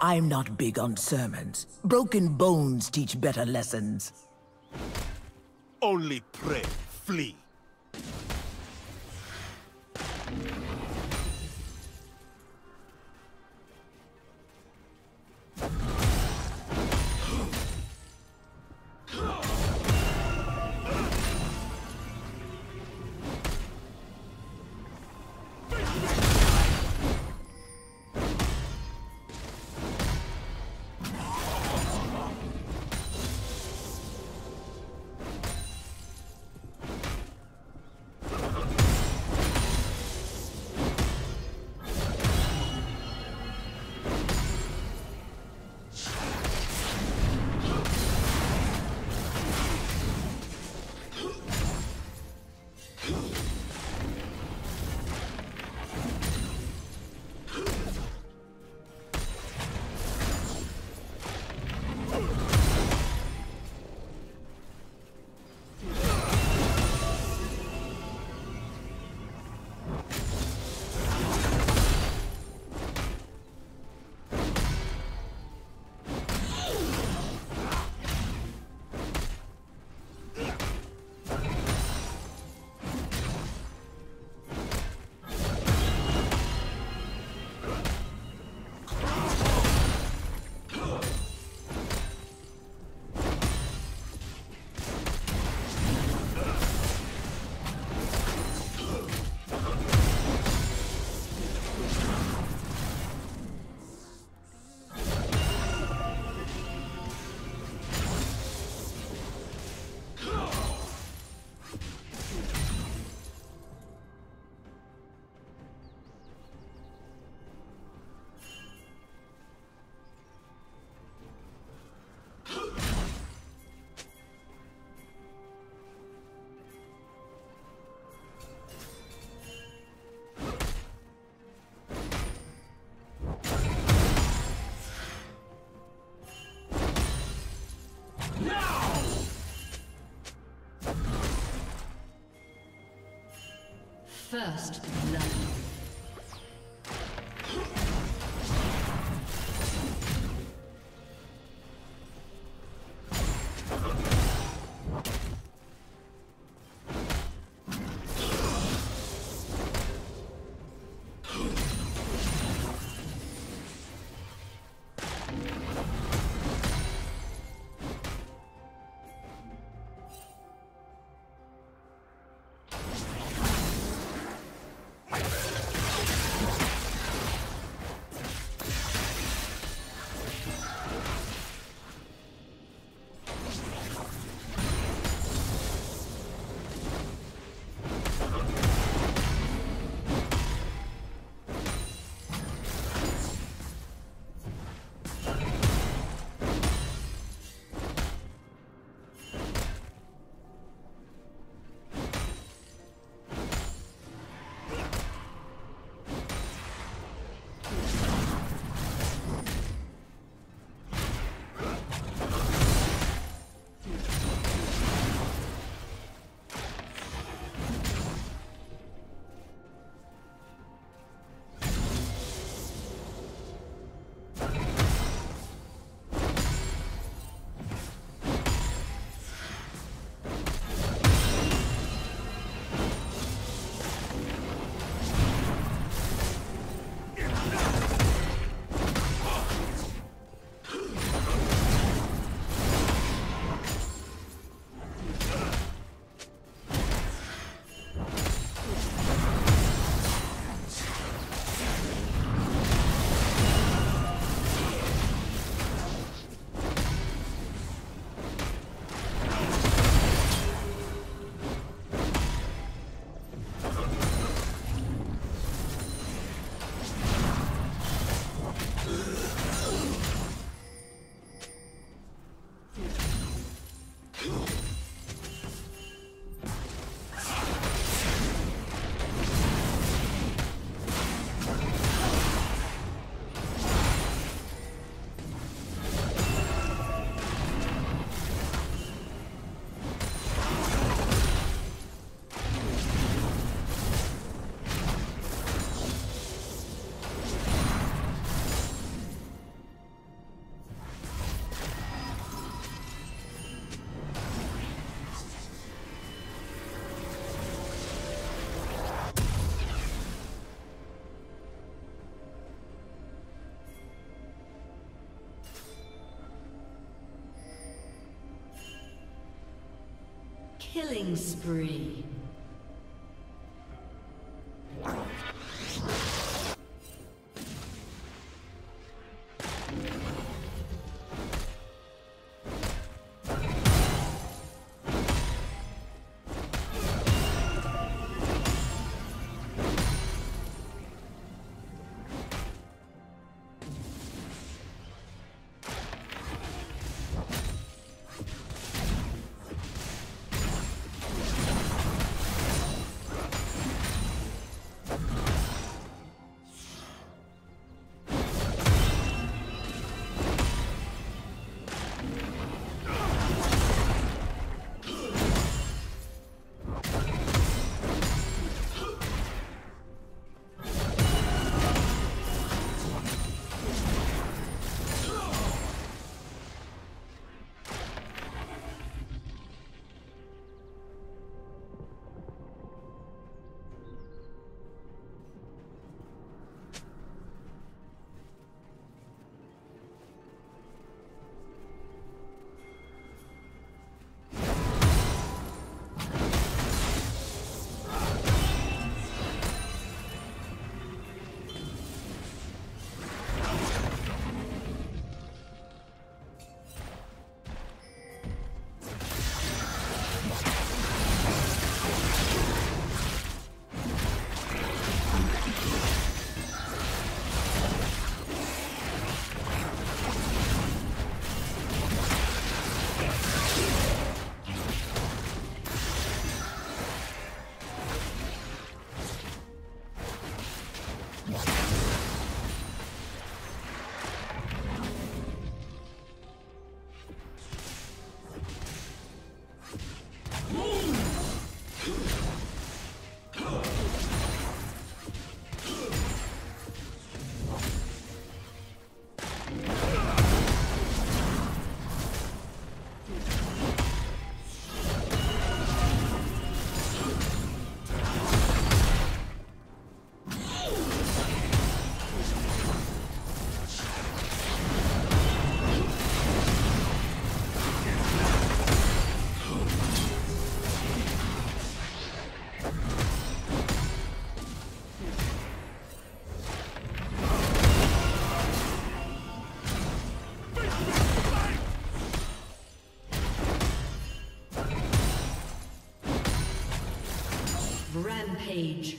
I'm not big on sermons. Broken bones teach better lessons. Only pray, flee. First blood. Killing spree. Rampage.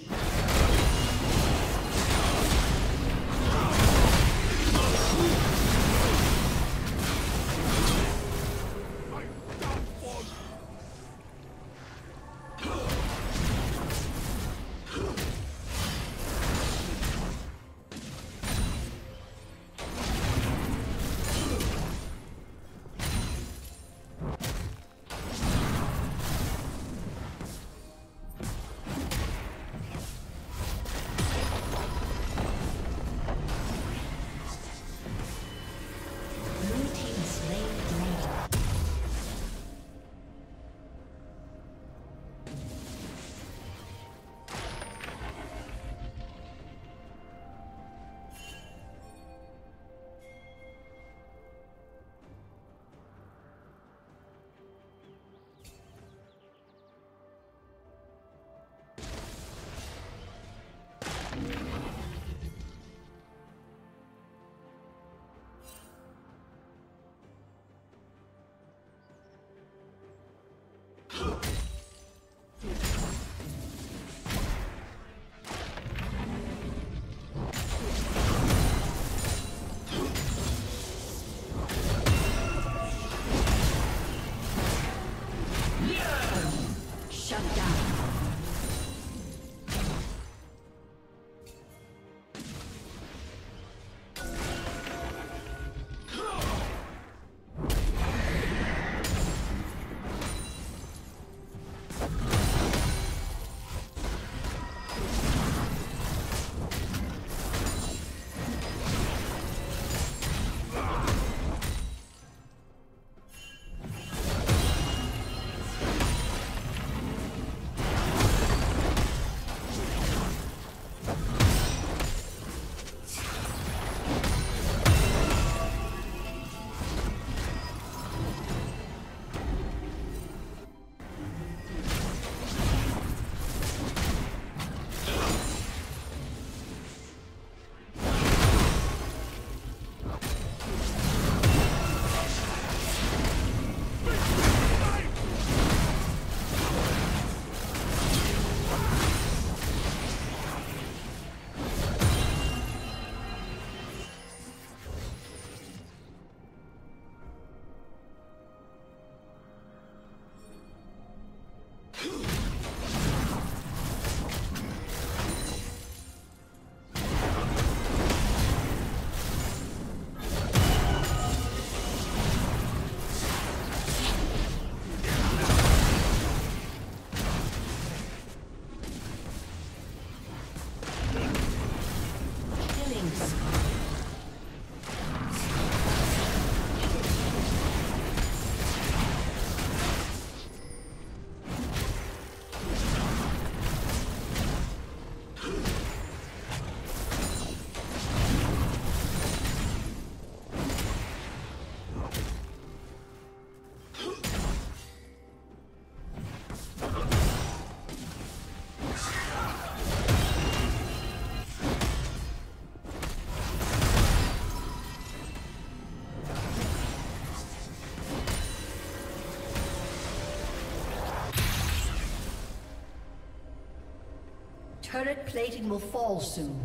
Turret plating will fall soon.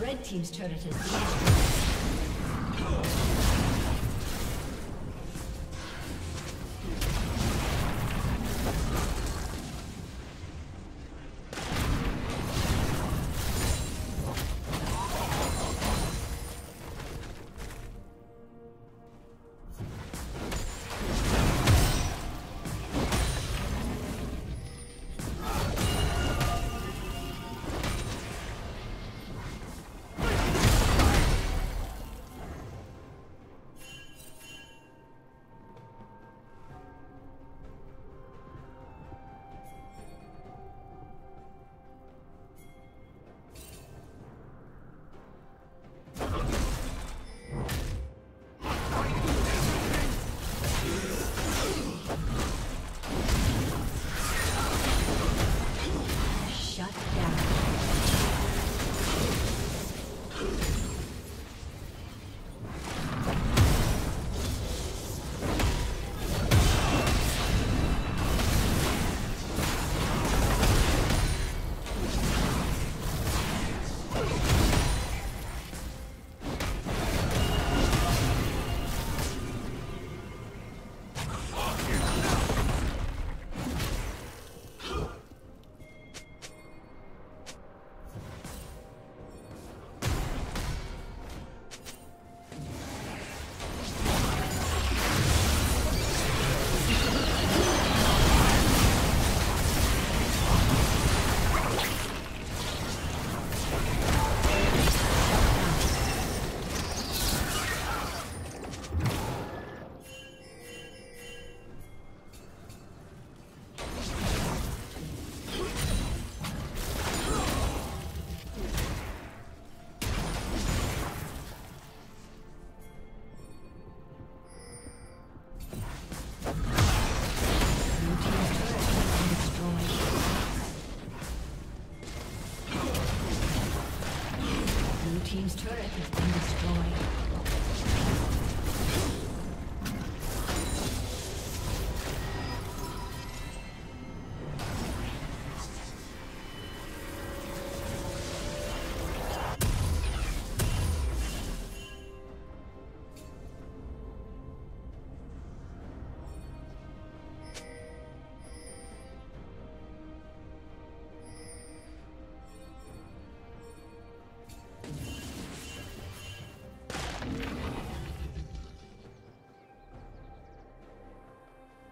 Red Team's turret has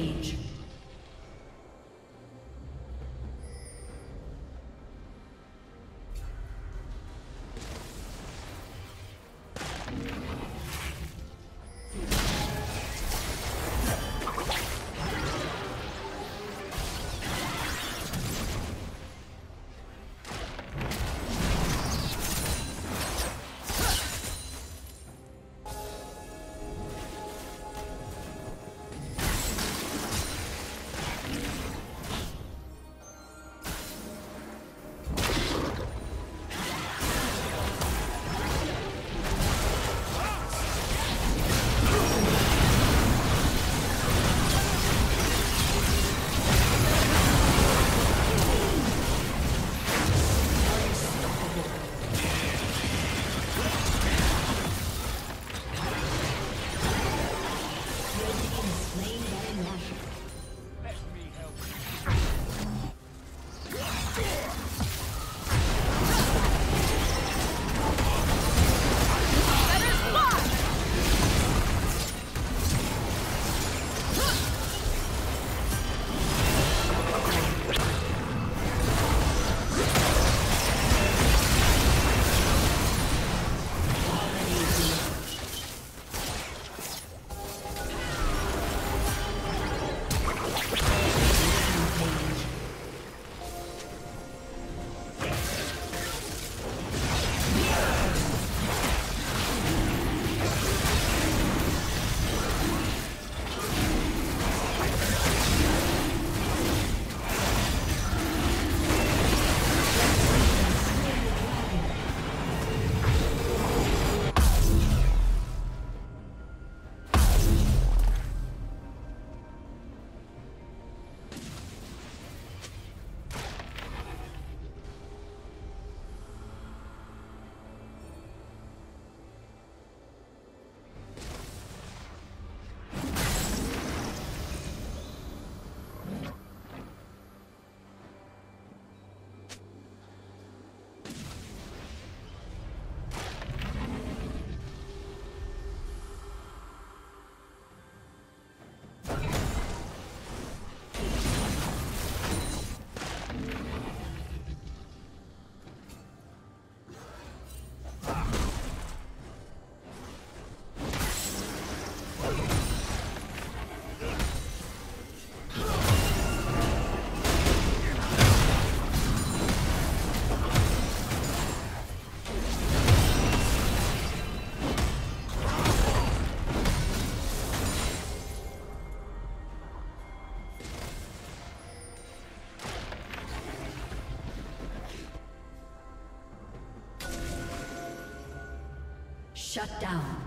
Rampage. Shut down.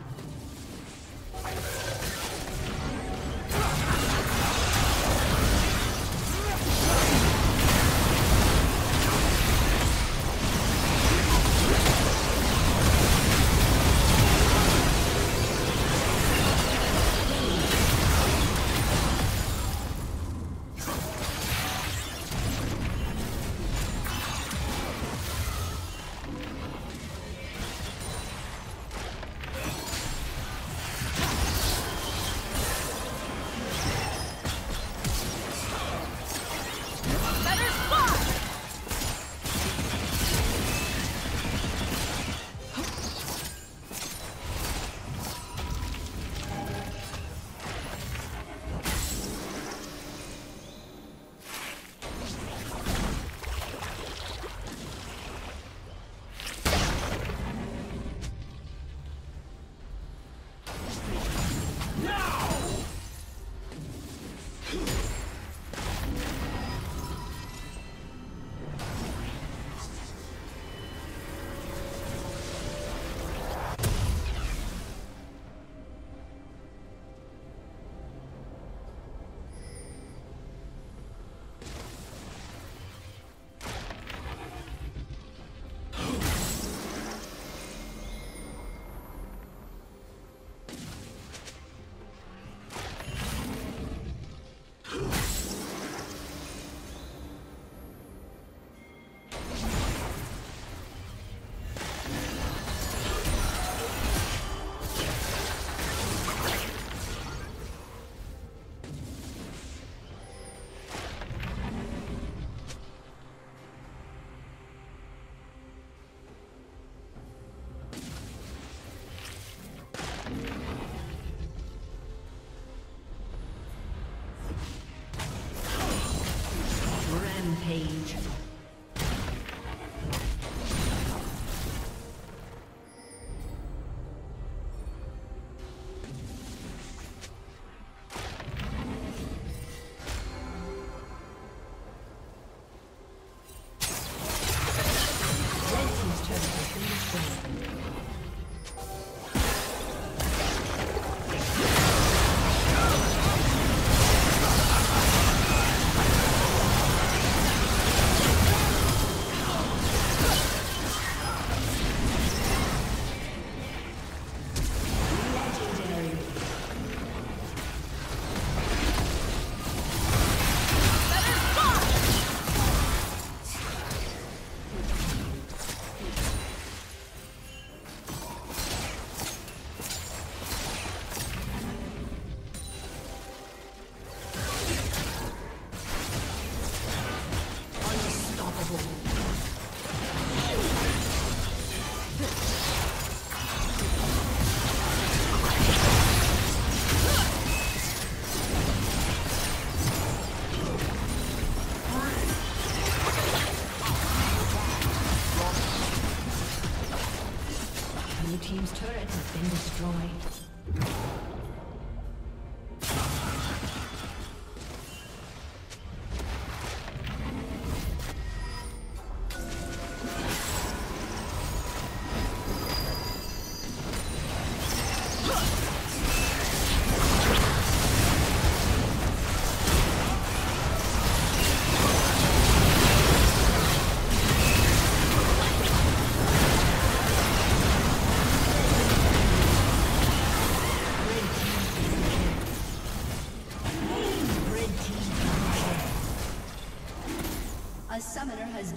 Rampage. destroyed.